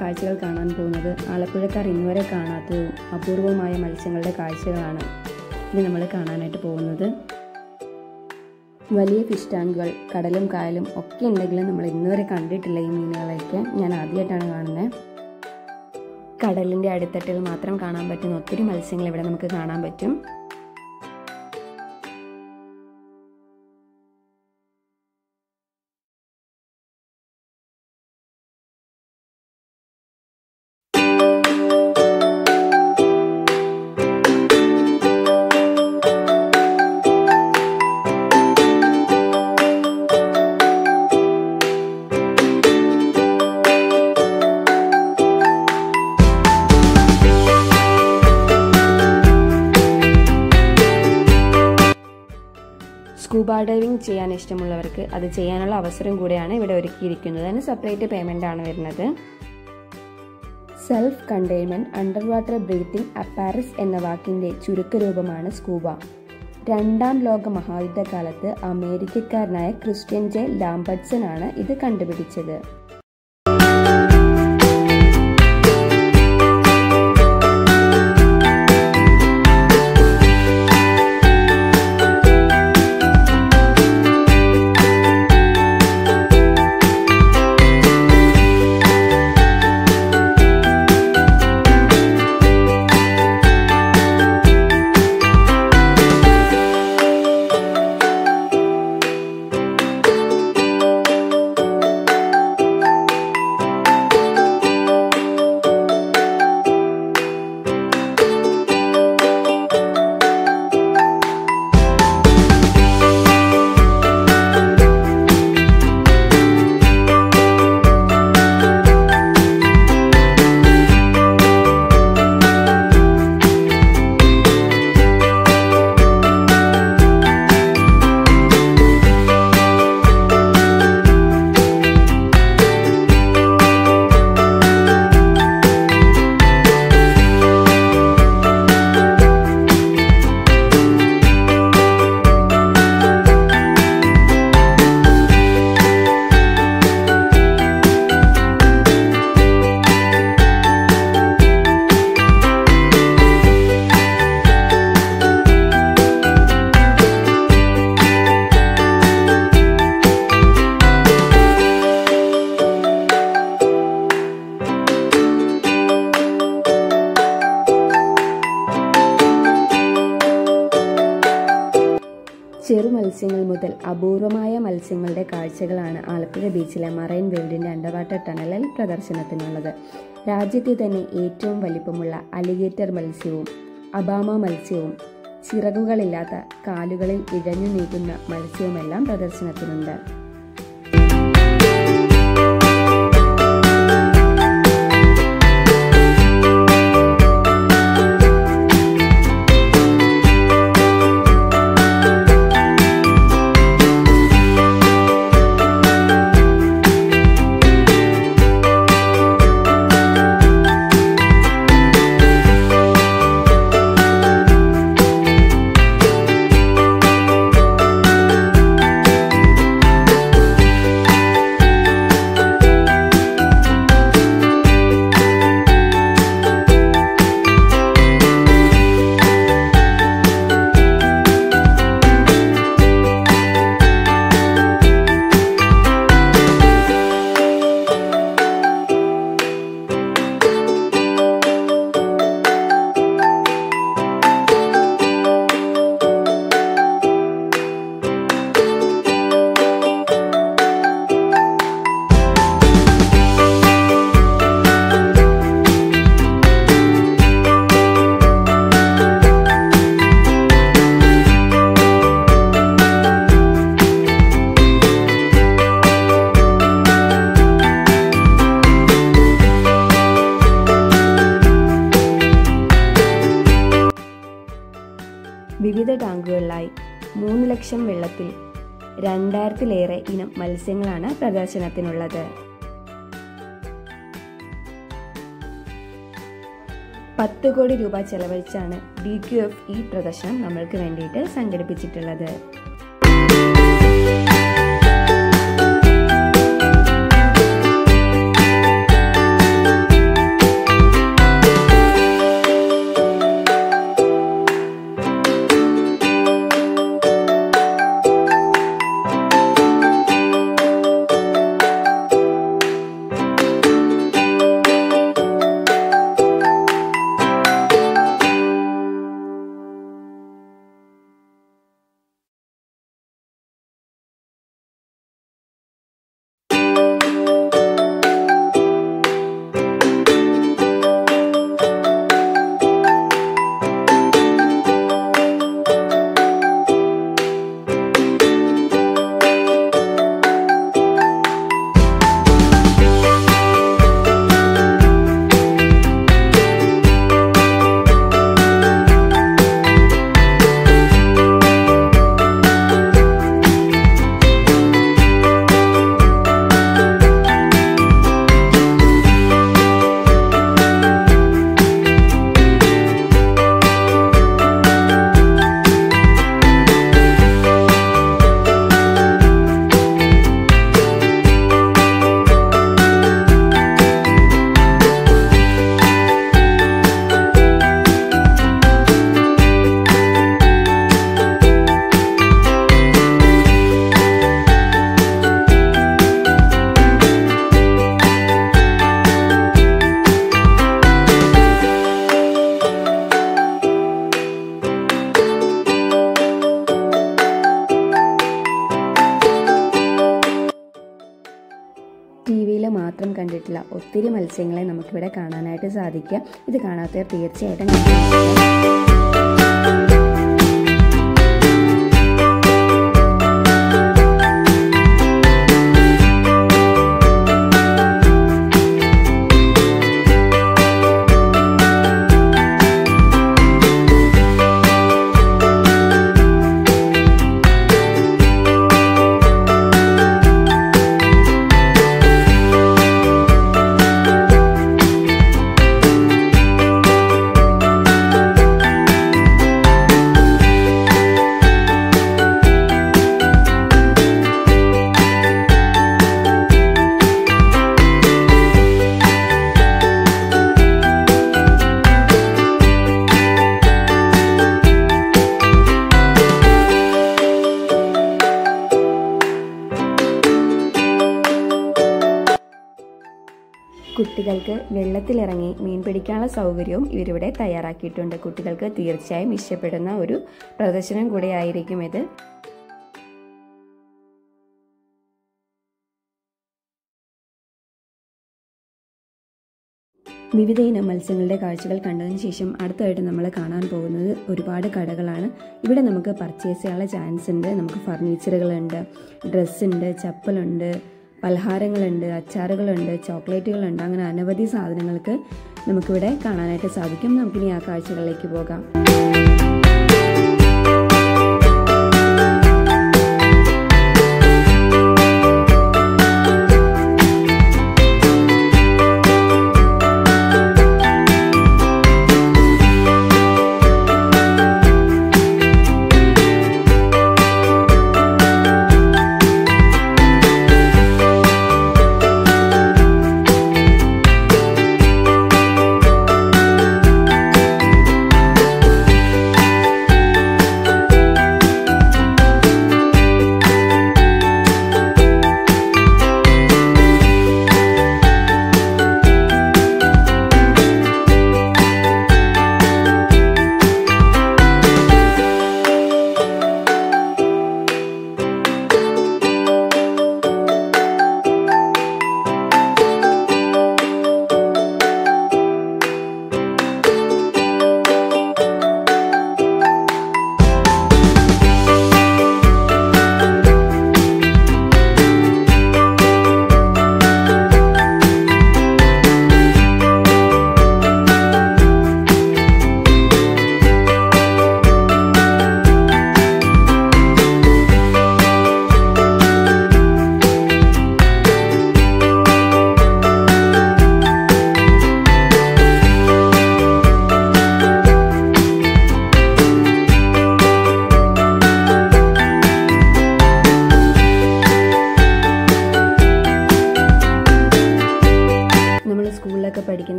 കാഴ്ചകൾ കാണാൻ പോകുന്നത് ആലപ്പുഴക്കാർ ഇന്നുവരെ കാണാത്തതും അപൂർവമായ മത്സ്യങ്ങളുടെ കാഴ്ചകളാണ് ഇത് നമ്മൾ കാണാനായിട്ട് പോകുന്നത്. വലിയ ഫിഷ് ടാങ്കുകൾ കടലും കായലും ഒക്കെ ഉണ്ടെങ്കിലും നമ്മൾ ഇന്നുവരെ കണ്ടിട്ടില്ല ഈ മീനുകളൊക്കെ ഞാൻ ആദ്യമായിട്ടാണ് കാണുന്നത് കടലിന്റെ അടിത്തട്ടിൽ മാത്രം കാണാൻ പറ്റുന്ന ഒത്തിരി മത്സ്യങ്ങൾ ഇവിടെ നമുക്ക് കാണാൻ പറ്റും. ഡൈവിംഗ് ചെയ്യാൻ ഇഷ്ടമുള്ളവർക്ക് അത് ചെയ്യാനുള്ള അവസരം കൂടെയാണ് ഇവിടെ ഒരുക്കിയിരിക്കുന്നത്. അതിന് സെപ്പറേറ്റ് പേയ്മെന്റ് ആണ് വരുന്നത്. Self containment underwater breathing apparatus എന്ന വാക്കിന്റെ ചുരുക്കരൂപമാണ് സ്കൂബ രണ്ടാം ലോക മഹായുദ്ധകാലത്ത് അമേരിക്കക്കാരനായ ക്രിസ്ത്യൻ ജെ ലാംബർട്സൺ ആണ് ഇത് കണ്ടുപിടിച്ചത്. അപൂർവമായ മത്സ്യങ്ങളുടെ കാഴ്ചകളാണ് ആലപ്പുഴ ബീച്ചിലെ മറൈൻ വേൾഡിന്റെ അണ്ടർവാട്ടർ ടണലിൽ പ്രദർശനത്തിനുള്ളത്. രാജ്യത്തെ തന്നെ ഏറ്റവും വലിപ്പമുള്ള അലിഗേറ്റർ മത്സ്യവും അബാമ മത്സ്യവും ചിറകുകളില്ലാത്ത കാലുകളിൽ ഇഴഞ്ഞു നീക്കുന്ന മത്സ്യവുമെല്ലാം പ്രദർശനത്തിനുണ്ട്. വിവിധ ടാങ്കുകളിലായി മൂന്ന് ലക്ഷം വെള്ളത്തിൽ രണ്ടായിരത്തിലേറെ ഇനം മത്സ്യങ്ങളാണ് പ്രദർശനത്തിനുള്ളത് പത്ത് കോടി രൂപ ചെലവഴിച്ചാണ് ഡി ക്യു എഫ് ഈ പ്രദർശനം നമ്മൾക്ക് വേണ്ടിയിട്ട് സംഘടിപ്പിച്ചിട്ടുള്ളത്. ഒത്തിരി മത്സ്യങ്ങളെ നമുക്കിവിടെ കാണാനായിട്ട് സാധിക്കുക ഇത് കാണാത്തവർ തീർച്ചയായിട്ടും വെള്ളത്തിലിറങ്ങി മീൻ പിടിക്കാനുള്ള സൗകര്യവും ഇവരിവിടെ തയ്യാറാക്കിയിട്ടുണ്ട്. കുട്ടികൾക്ക് തീർച്ചയായും ഇഷ്ടപ്പെടുന്ന ഒരു പ്രദർശനം കൂടെ ആയിരിക്കും ഇത്. വിവിധ ഇനം മത്സ്യങ്ങളുടെ കാഴ്ചകൾ കണ്ടതിന് ശേഷം അടുത്തായിട്ട് നമ്മൾ കാണാൻ പോകുന്നത് ഒരുപാട് കടകളാണ്. ഇവിടെ നമുക്ക് പർച്ചേസ് ചെയ്യാനുള്ള ചാൻസ് ഉണ്ട്. നമുക്ക് ഫർണിച്ചറുകളുണ്ട് ഡ്രസ്സുണ്ട് ചപ്പലുണ്ട് പലഹാരങ്ങളുണ്ട് അച്ചാറുകളുണ്ട് ചോക്ലേറ്റുകളുണ്ട് അങ്ങനെ അനവധി സാധനങ്ങൾക്ക് നമുക്കിവിടെ കാണാനായിട്ട് സാധിക്കും. നമുക്കിനി ആ കാഴ്ചകളിലേക്ക് പോകാം.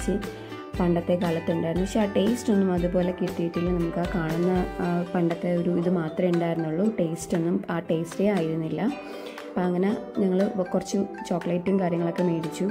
വാങ്ങിച്ച് പണ്ടത്തെ കാലത്തുണ്ടായിരുന്നു. പക്ഷേ ആ ടേസ്റ്റ് ഒന്നും അതുപോലെ കിട്ടിയിട്ടില്ല. നമുക്ക് ആ കാണുന്ന പണ്ടത്തെ ഒരു ഇത് മാത്രമേ ഉണ്ടായിരുന്നുള്ളൂ. ടേസ്റ്റ് ഒന്നും ആ ടേസ്റ്റേ ആയിരുന്നില്ല. അപ്പോൾ അങ്ങനെ ഞങ്ങൾ കുറച്ച് ചോക്ലേറ്റും കാര്യങ്ങളൊക്കെ മേടിച്ചു.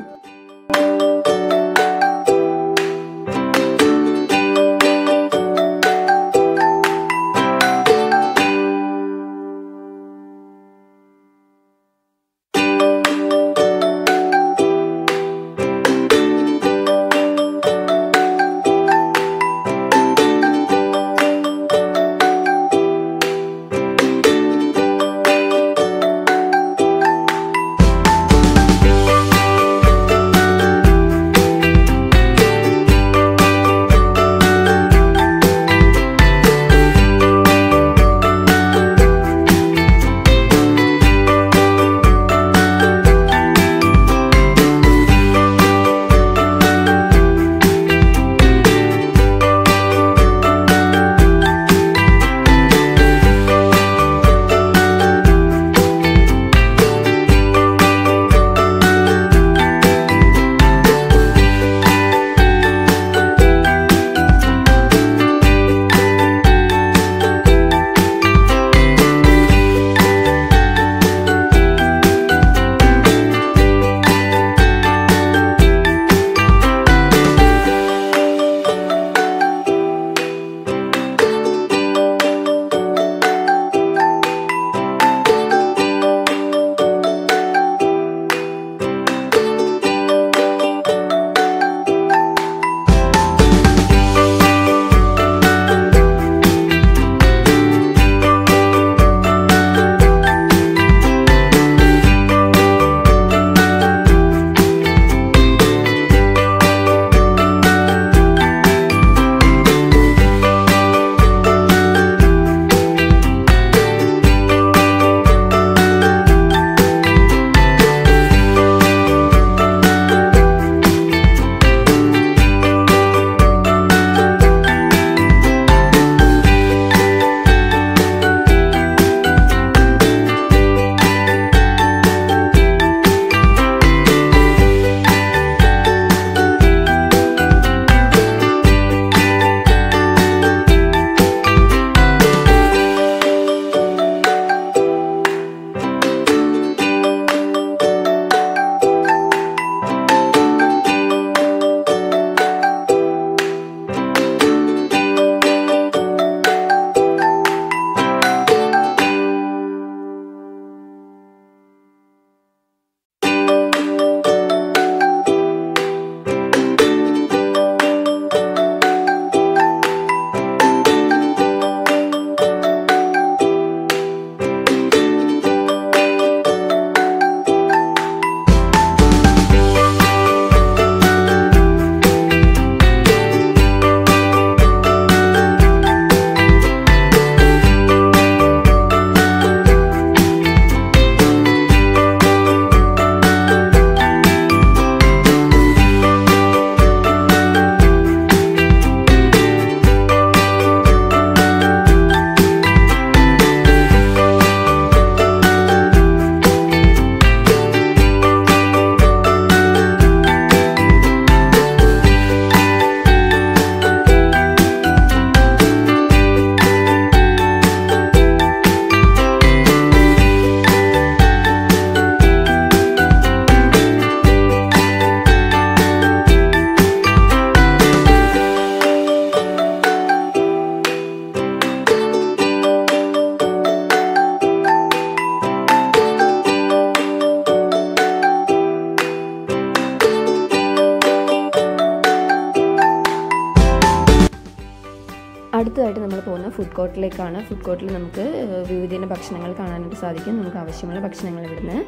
അടുത്തതായിട്ട് നമ്മൾ പോകുന്ന ഫുഡ് കോർട്ടിലേക്കാണ് ഫുഡ് കോർട്ടിൽ നമുക്ക് വിവിധ ഭക്ഷണങ്ങൾ കാണാനായിട്ട് സാധിക്കും. നമുക്ക് ആവശ്യമുള്ള ഭക്ഷണങ്ങൾ ഇവിടുന്ന്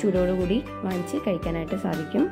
ചൂടോടുകൂടി വാങ്ങിച്ച് കഴിക്കാനായിട്ട് സാധിക്കും.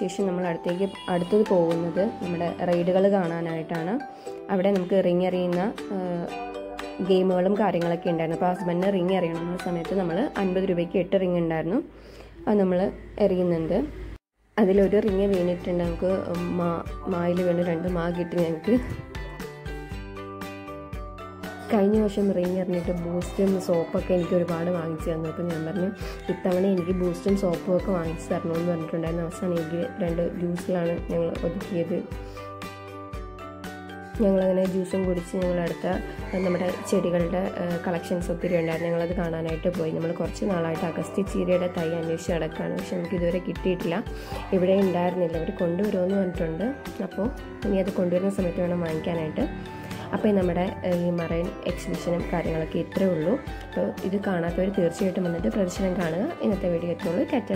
ശേഷം നമ്മൾ അടുത്തേക്ക് അടുത്തത് പോകുന്നത് നമ്മുടെ റൈഡുകൾ കാണാനായിട്ടാണ്. അവിടെ നമുക്ക് റിങ് എറിയുന്ന ഗെയിമുകളും കാര്യങ്ങളൊക്കെ ഉണ്ടായിരുന്നു. അപ്പോൾ ഹസ്ബൻഡിന് റിങ് എറിയണമെന്ന സമയത്ത് നമ്മൾ അൻപത് രൂപയ്ക്ക് എട്ട് റിങ് ഉണ്ടായിരുന്നു. അത് നമ്മൾ എറിയുന്നുണ്ട്. അതിലൊരു റിങ് വീണിട്ടുണ്ട്. നമുക്ക് മാ മായിൽ വീണ് രണ്ട് മാ കിട്ടി ഞങ്ങൾക്ക് കഴിഞ്ഞ വർഷം റിങ് എറിഞ്ഞിട്ട് ബൂസ്റ്റും സോപ്പൊക്കെ എനിക്ക് ഒരുപാട് വാങ്ങിച്ചു തന്നു. അപ്പോൾ ഞാൻ പറഞ്ഞു ഇത്തവണ എനിക്ക് ബൂസ്റ്റും സോപ്പും ഒക്കെ വാങ്ങിച്ചു തരണമെന്ന് പറഞ്ഞിട്ടുണ്ടായിരുന്നു. അവസാനം എനിക്ക് രണ്ട് ജ്യൂസിലാണ് ഞങ്ങൾ ഒതുക്കിയത്. ഞങ്ങളങ്ങനെ ജ്യൂസും കുടിച്ച് ഞങ്ങളടുത്ത നമ്മുടെ ചെടികളുടെ കളക്ഷൻസ് ഒത്തിരി ഉണ്ടായിരുന്നു. ഞങ്ങളത് കാണാനായിട്ട് പോയി. നമ്മൾ കുറച്ച് നാളായിട്ട് അഗസ്തി ചീരയുടെ തൈ അന്വേഷിച്ച് നടക്കുകയാണ് പക്ഷെ നമുക്ക് ഇതുവരെ കിട്ടിയിട്ടില്ല. ഇവിടെ ഉണ്ടായിരുന്നില്ല. അവർ കൊണ്ടുവരുമെന്ന് പറഞ്ഞിട്ടുണ്ട്. അപ്പോൾ ഇനി അത് കൊണ്ടുവരുന്ന സമയത്ത് വേണം വാങ്ങിക്കാനായിട്ട്. അപ്പോൾ നമ്മുടെ ഈ മറൈൻ എക്സിബിഷനും കാര്യങ്ങളൊക്കെ ഇത്രയേ ഉള്ളൂ. അപ്പോൾ ഇത് കാണാത്തവർ തീർച്ചയായിട്ടും വന്നിട്ട് പ്രദർശനം കാണുക. ഇന്നത്തെ വീഡിയോ എത്തുള്ളൂ ടാറ്റ